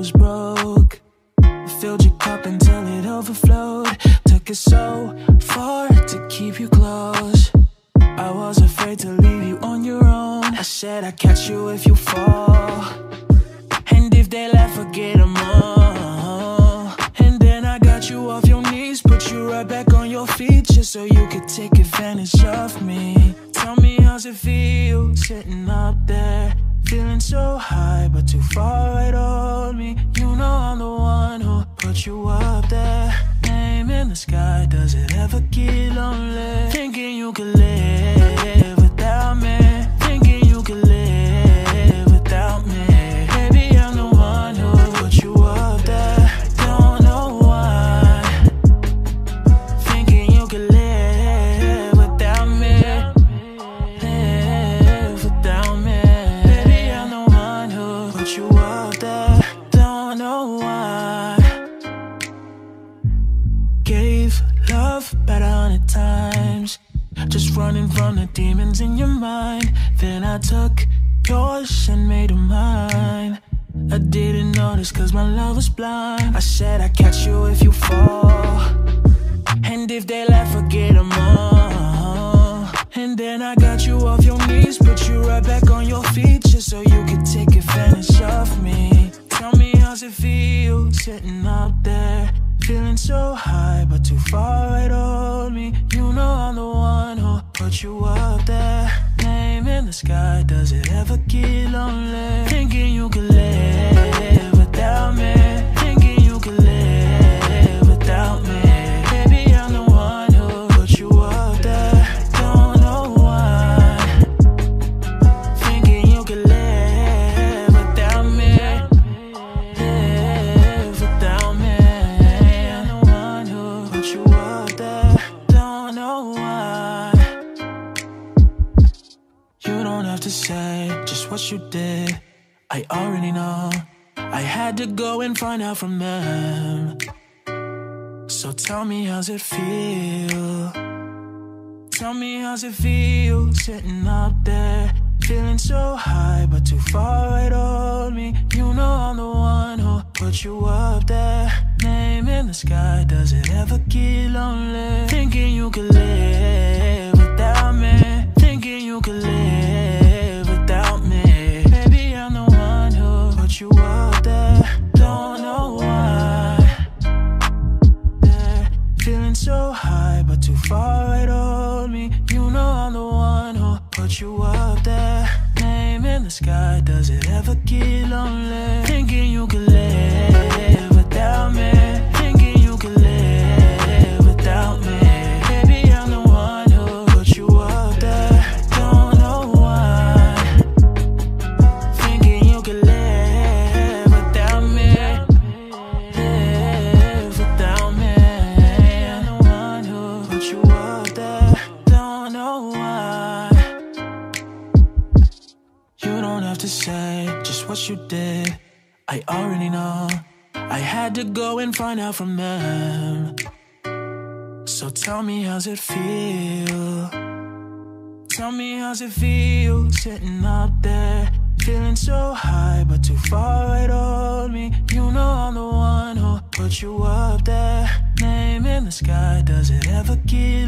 was broke. Filled your cup until it overflowed. Took it so far to keep you close. I was afraid to leave you on your own. I said I'd catch you if you fall. And if they laugh, forget them all. And then I got you off your knees, put you right back on your feet, just so you could take advantage of me. Tell me how's it feel sitting up there, feeling so high but too far right put you up there. Name in the sky, does it ever get lonely? Thinking about a hundred times. Just running from the demons in your mind. Then I took yours and made them mine. I didn't notice cause my love was blind. I said I'd catch you if you fall. And if they laugh, forget them all. And then I got you off your knees, put you right back on your feet, just so you could take advantage of me. Tell me how's it feel sitting up there, feeling so high but too far right on me. You know I'm the one who put you up there. Name in the sky, does it ever get lonely? Thinking you could have to say just what you did. I already know. I had to go and find out from them. So tell me, how's it feel? Tell me, how's it feel sitting up there, feeling so high but too far right on me? You know I'm the one who put you up there. Name in the sky, does it ever get lonely? Far right on me. You know I'm the one who put you up there. Name in the sky, does it ever get lonely? Thinking you could to say just what you did. I already know. I had to go and find out from them. So tell me, how's it feel? Tell me, how's it feel sitting up there, feeling so high but too far right on me? You know I'm the one who put you up there. Name in the sky, does it ever get